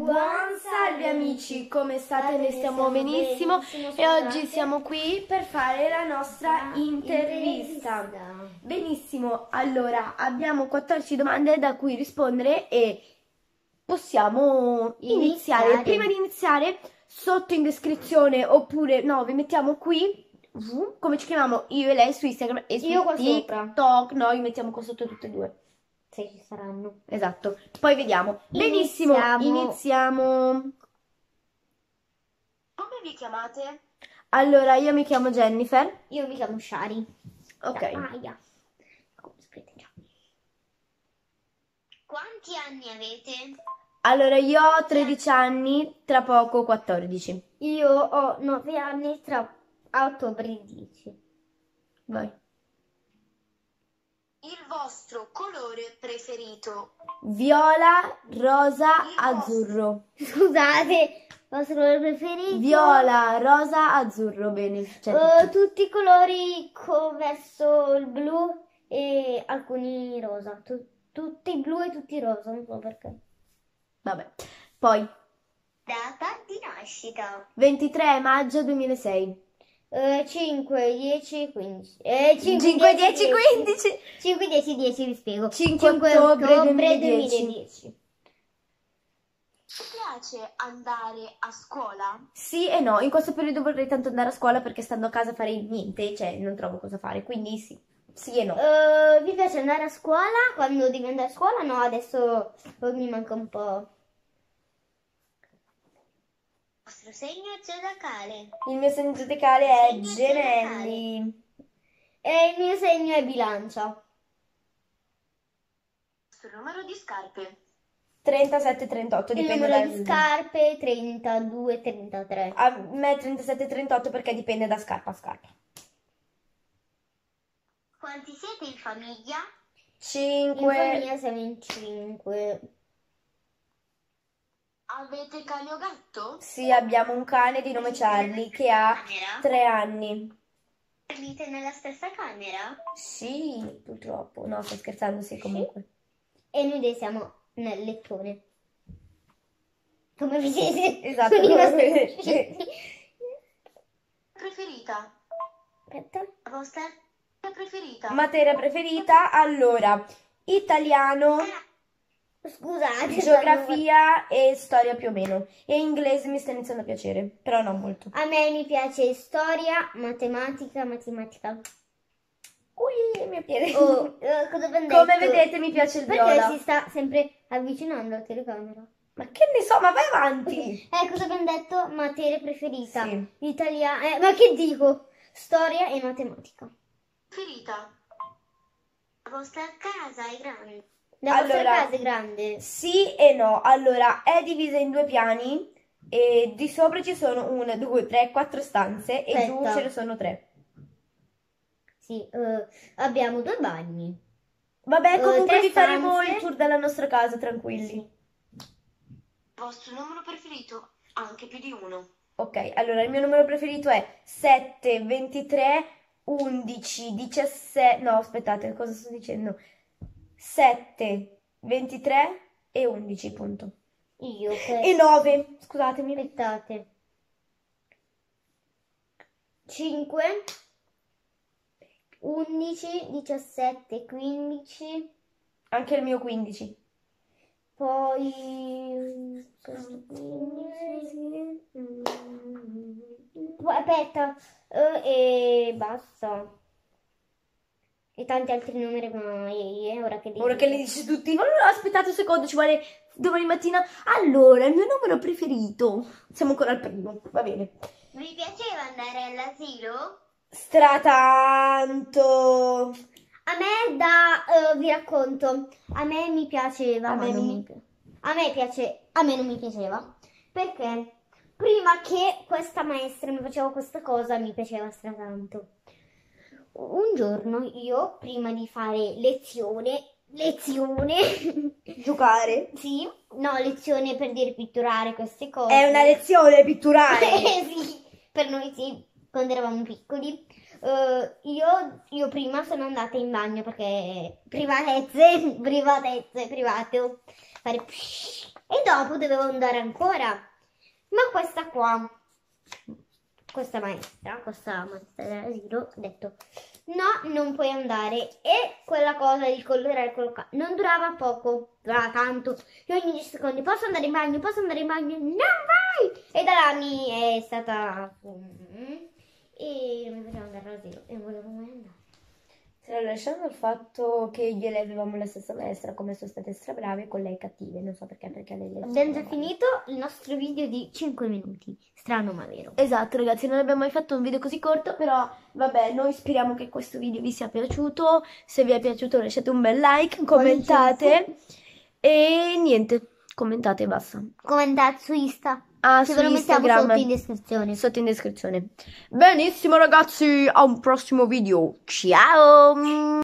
Buon salve amici, come state? Noi stiamo benissimo e oggi siamo qui per fare la nostra intervista. Benissimo, allora abbiamo 14 domande da cui rispondere e possiamo iniziare. Iniziare. Prima di iniziare, sotto in descrizione oppure no, vi mettiamo qui come ci chiamiamo io e lei su Instagram e su Io qua sopra. TikTok, noi mettiamo qua sotto tutte e due. Se ci saranno. Esatto, poi vediamo. Benissimo, Iniziamo. iniziamo. Come vi chiamate? Allora, io mi chiamo Jennifer. Io mi chiamo Shari. Ok. Aia. Come scrivete già? Quanti anni avete? Allora, io ho 13 anni, tra poco 14. Io ho 9 anni tra a ottobre il 10. Vai. Il vostro colore preferito? Viola, rosa, Il azzurro. Scusate, vostro colore preferito? Viola, rosa, azzurro. Bene. Cioè, Eh, tutti. tutti i colori co- verso il blu e alcuni rosa. Tu- tutti blu e tutti rosa, non so perché. Vabbè. Poi, Data di nascita? 23 maggio 2006. Eh, 5, 10, 15. Eh, 5, 5, 10, 15. 5, 10, 10, vi spiego. 5 ottobre 2010. 2010. Ti piace andare a scuola? Sì e no, in questo periodo vorrei tanto andare a scuola perché stando a casa farei niente, cioè non trovo cosa fare, quindi sì. Sì e no. Eh, vi piace andare a scuola? Quando devi andare a scuola? No, adesso mi manca un po'. Il vostro segno zodiacale? Il mio segno zodiacale è Segno Gemelli. E il mio segno è bilancia. Il numero di scarpe? 37-38, Il dipende numero dal... di scarpe 32, 33. A me 37-38 perché dipende da scarpa a scarpa. Quanti siete in famiglia? 5... In famiglia siamo in 5. Avete cane o gatto? Sì, abbiamo un cane di nome Charlie che ha Camera? 3 anni. Dormite nella stessa camera? Sì, purtroppo. No, sto scherzando, sì, comunque. E noi siamo nel lettone. Come vedete? Esatto, Con i come cuccioli. Preferita? Aspetta. La vostra preferita? Materia preferita? Allora, italiano, Scusate. geografia e storia più o meno. E inglese mi sta iniziando a piacere, però non molto. A me mi piace storia, matematica, matematica. Ui, il mio piede. Oh, eh, cosa abbiamo Come vedete mi piace il Perché viola. si sta sempre avvicinando alla telecamera? Ma che ne so, ma vai avanti. Eh, cosa abbiamo detto? Materia preferita. Sì. Italiano. Eh, ma che dico? Storia e matematica. Preferita? La vostra casa è grande? La vostra Allora- casa è grande? Sì e no. Allora, è divisa in due piani e di sopra ci sono una, due, tre, quattro stanze e giù ce ne sono tre. Sì, eh, abbiamo due bagni. Vabbè, Eh, comunque tre vi faremo il tour della nostra casa, tranquilli. Il vostro numero preferito? Anche più di uno. Ok, allora il mio numero preferito è 7, 23, 11, 17... No, aspettate, cosa sto dicendo? 7, 23 e 11, punto. Io che... E 9, scusatemi. Aspettate. 5, 11, 17, 15, Anche il mio 15. poi... 15, poi- Aspetta, eh, e basta. E tanti altri numeri, ma eh, ora che. Ora che li dici tutti, aspettate un secondo, ci vuole domani mattina. Allora, il mio numero preferito. Siamo ancora al primo, va bene. Vi piaceva andare all'asilo? Stratanto. A me da, eh, vi racconto, a me mi piaceva, A me non mi- mi A me piace, a me non mi piaceva, perché prima che questa maestra mi faceva questa cosa mi piaceva stratanto. Un giorno io, prima di fare lezione, lezione, Giocare. sì, no, lezione per dire pitturare queste cose. È una lezione pitturare. Eh, sì, per noi sì, quando eravamo piccoli. Eh, io, io prima sono andata in bagno perché privatezze, privatezze, privato. Fare psh, E dopo dovevo andare ancora. Ma questa qua, questa maestra, questa maestra dell'asilo, ha detto no, non puoi andare. E quella cosa di colorare quello qua non durava poco, durava tanto. Io ogni 10 secondi posso andare in bagno, posso andare in bagno, non vai! E da là mi è stata... mm, E mi faceva andare all'asilo e volevo mai andare. Tralasciando il fatto che io e lei avevamo la stessa maestra, come sono state strabrave, con lei cattive, non so perché, perché lei le Abbiamo già finito il nostro video di 5 minuti. Strano ma vero. Esatto ragazzi, non abbiamo mai fatto un video così corto, però vabbè, noi speriamo che questo video vi sia piaciuto. Se vi è piaciuto lasciate un bel like, commentate e niente, commentate e basta. Commentate su Insta. Ah, su ve lo mettiamo Instagram. sotto in descrizione. Sotto in descrizione. Benissimo ragazzi, a un prossimo video. Ciao!